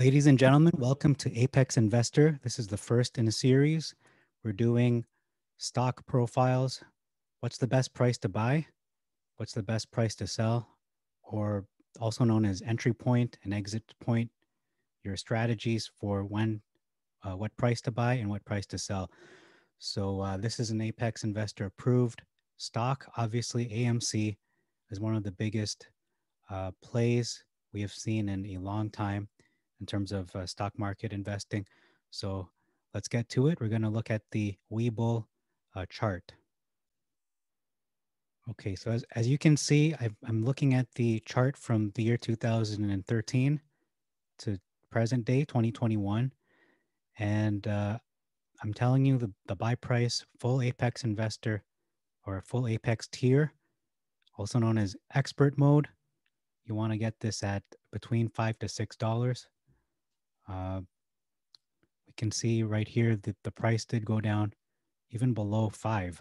Ladies and gentlemen, welcome to Apex Investor. This is the first in a series. We're doing stock profiles. What's the best price to buy? What's the best price to sell? Or also known as entry point and exit point, your strategies for when, uh, what price to buy and what price to sell. So uh, this is an Apex Investor approved stock. Obviously, AMC is one of the biggest uh, plays we have seen in a long time in terms of uh, stock market investing. So let's get to it. We're going to look at the Webull uh, chart. Okay, so as, as you can see, i am looking at the chart from the year 2013 to present day 2021. And uh, I'm telling you the, the buy price, full Apex investor or full Apex tier, also known as expert mode. You want to get this at between five to six dollars. Uh, we can see right here that the price did go down even below five.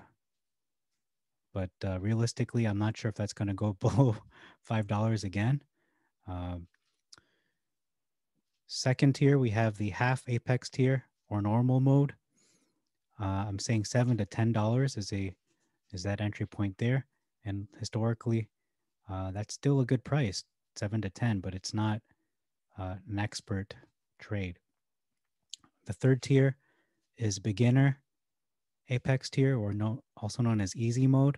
But uh, realistically, I'm not sure if that's going to go below five dollars again. Uh, second tier, we have the half apex tier or normal mode. Uh, I'm saying seven to ten dollars is a is that entry point there, and historically, uh, that's still a good price, seven to ten, but it's not uh, an expert trade. The third tier is beginner apex tier, or no, also known as easy mode,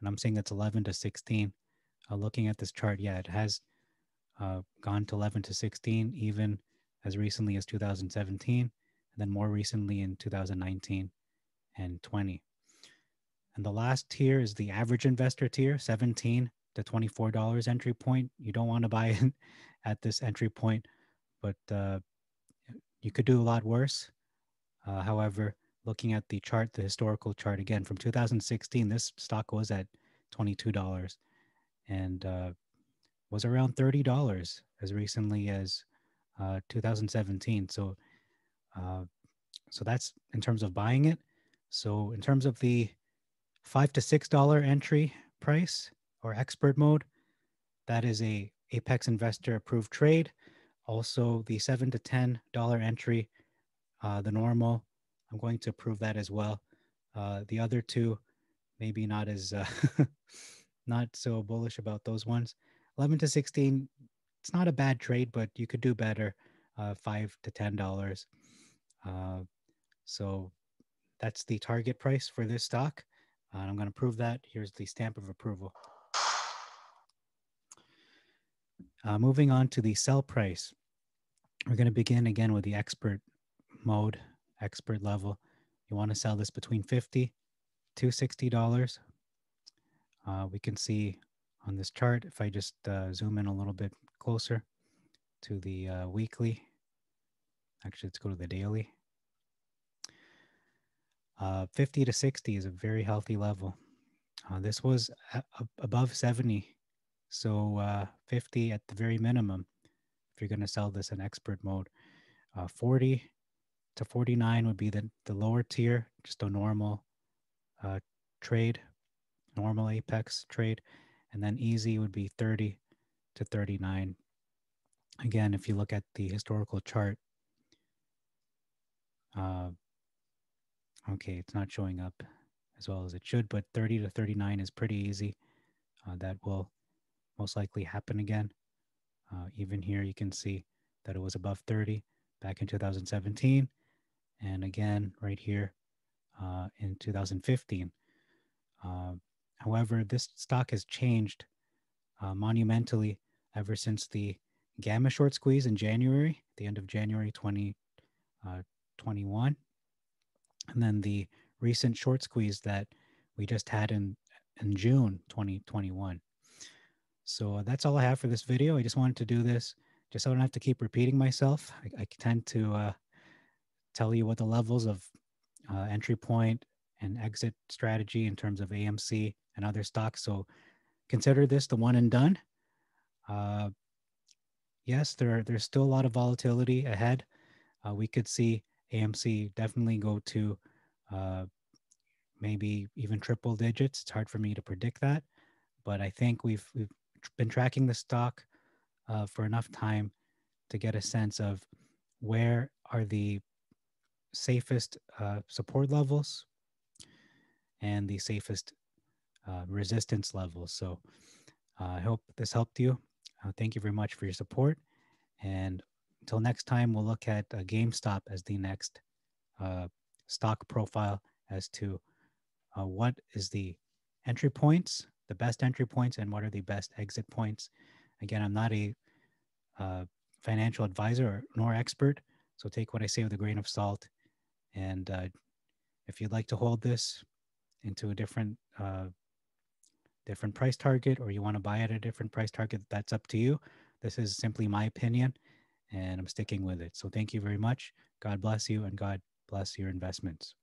and I'm saying it's 11 to 16. Uh, looking at this chart, yeah, it has uh, gone to 11 to 16, even as recently as 2017, and then more recently in 2019 and 20. And the last tier is the average investor tier, 17 to $24 entry point. You don't want to buy at this entry point, but uh, you could do a lot worse. Uh, however, looking at the chart, the historical chart again from 2016, this stock was at $22 and uh, was around $30 as recently as uh, 2017. So, uh, so that's in terms of buying it. So in terms of the five to six dollar entry price or expert mode, that is a Apex Investor approved trade. Also, the seven to ten dollar entry, uh, the normal, I'm going to approve that as well. Uh, the other two, maybe not as uh, not so bullish about those ones. 11 to 16, it's not a bad trade, but you could do better. Uh, five to ten dollars. Uh, so that's the target price for this stock. Uh, I'm going to prove that. Here's the stamp of approval. Uh, moving on to the sell price. We're going to begin again with the expert mode, expert level. You want to sell this between 50 to $60. Uh, we can see on this chart, if I just uh, zoom in a little bit closer to the uh, weekly, actually, let's go to the daily. Uh, 50 to 60 is a very healthy level. Uh, this was above 70. So uh, 50 at the very minimum if you're going to sell this in expert mode. Uh, 40 to 49 would be the, the lower tier, just a normal uh, trade, normal apex trade. And then easy would be 30 to 39. Again, if you look at the historical chart, uh, Okay, it's not showing up as well as it should, but 30 to 39 is pretty easy. Uh, that will most likely happen again. Uh, even here, you can see that it was above 30 back in 2017. And again, right here uh, in 2015. Uh, however, this stock has changed uh, monumentally ever since the gamma short squeeze in January, the end of January 2021. 20, and then the recent short squeeze that we just had in in June 2021. So that's all I have for this video. I just wanted to do this just so I don't have to keep repeating myself. I, I tend to uh, tell you what the levels of uh, entry point and exit strategy in terms of AMC and other stocks. So consider this the one and done. Uh, yes, there there's still a lot of volatility ahead. Uh, we could see AMC definitely go to uh, maybe even triple digits. It's hard for me to predict that, but I think we've we've been tracking the stock uh, for enough time to get a sense of where are the safest uh, support levels and the safest uh, resistance levels. So uh, I hope this helped you. Uh, thank you very much for your support. And until next time, we'll look at uh, GameStop as the next stock profile as to what is the entry points, the best entry points, and what are the best exit points. Again, I'm not a financial advisor nor expert, so take what I say with a grain of salt. And uh, if you'd like to hold this into a different uh, different price target, or you want to buy at a different price target, that's up to you. This is simply my opinion, and I'm sticking with it. So thank you very much. God bless you, and God bless your investments.